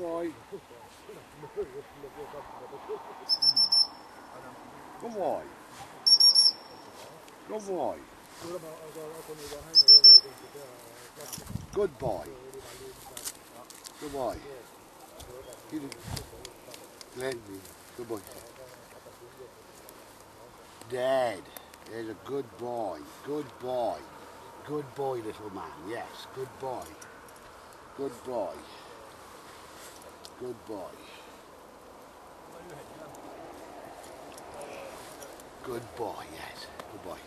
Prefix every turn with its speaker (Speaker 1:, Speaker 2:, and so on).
Speaker 1: Right. Come on. Come on. Good boy. Good boy. Let. Good boy. Dad. There's a good boy. Good boy. Good boy, little man. Yes, good boy. Good boy. Good boy. Good boy, yes. Good boy.